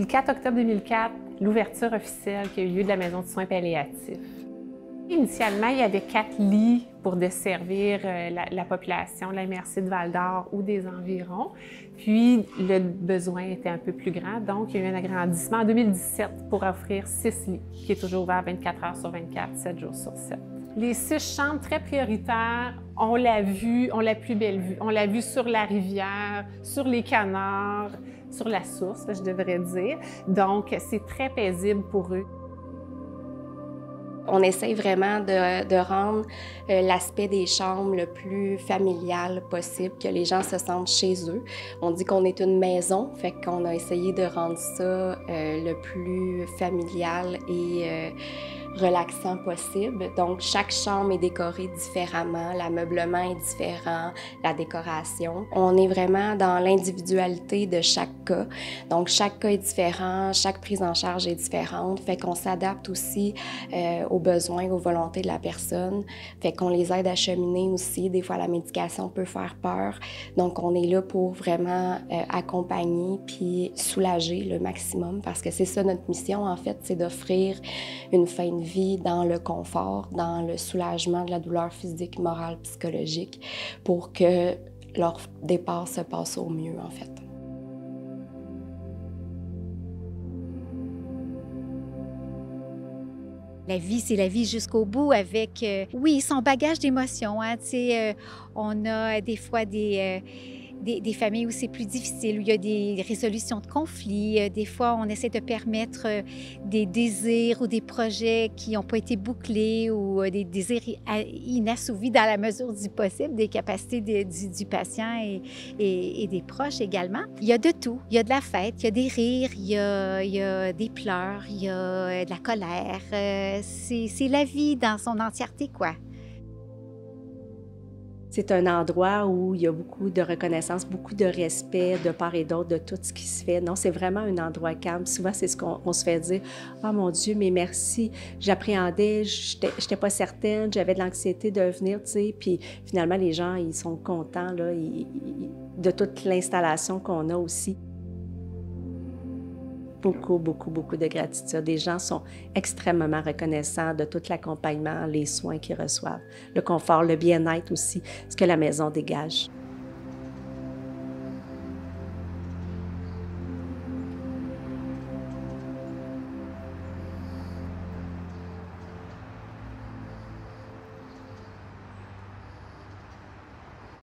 Le 4 octobre 2004, l'ouverture officielle qui a eu lieu de la maison de soins palliatifs. Initialement, il y avait quatre lits pour desservir euh, la, population de la MRC de Val-d'Or ou des environs. Puis, le besoin était un peu plus grand, donc il y a eu un agrandissement en 2017 pour offrir six lits, qui est toujours ouvert 24 heures sur 24, 7 jours sur 7. Les six chambres très prioritaires, on l'a vu, on l'a plus belle vue. On l'a vu sur la rivière, sur les canards, sur la source, je devrais dire. Donc, c'est très paisible pour eux. On essaye vraiment de, rendre euh, l'aspect des chambres le plus familial possible, que les gens se sentent chez eux. On dit qu'on est une maison, fait qu'on a essayé de rendre ça euh, le plus familial et euh, relaxant possible. Donc, chaque chambre est décorée différemment, l'ameublement est différent, la décoration. On est vraiment dans l'individualité de chaque cas. Donc, chaque cas est différent, chaque prise en charge est différente. Fait qu'on s'adapte aussi euh, aux besoins, aux volontés de la personne. Fait qu'on les aide à cheminer aussi. Des fois, la médication peut faire peur. Donc, on est là pour vraiment euh, accompagner puis soulager le maximum parce que c'est ça notre mission, en fait, c'est d'offrir une fin de vie dans le confort, dans le soulagement de la douleur physique, morale, psychologique, pour que leur départ se passe au mieux, en fait. La vie, c'est la vie jusqu'au bout avec, euh, oui, son bagage d'émotions. Hein, euh, on a des fois des... Euh, des, familles où c'est plus difficile, où il y a des résolutions de conflits. Euh, des fois, on essaie de permettre euh, des désirs ou des projets qui n'ont pas été bouclés ou euh, des désirs inassouvis dans la mesure du possible, des capacités du, patient et, des proches également. Il y a de tout. Il y a de la fête, il y a des rires, il y a, il y a des pleurs, il y a de la colère. c'est la vie dans son entièreté, quoi. C'est un endroit où il y a beaucoup de reconnaissance, beaucoup de respect de part et d'autre de tout ce qui se fait. Non, c'est vraiment un endroit calme. Souvent, c'est ce qu'on se fait dire. Oh mon Dieu, mais merci. J'appréhendais, je n'étais pas certaine, j'avais de l'anxiété de venir, tu sais. Puis finalement, les gens, ils sont contents de toute l'installation qu'on a aussi beaucoup, beaucoup, beaucoup de gratitude. Les gens sont extrêmement reconnaissants de tout l'accompagnement, les soins qu'ils reçoivent, le confort, le bien-être aussi, ce que la maison dégage.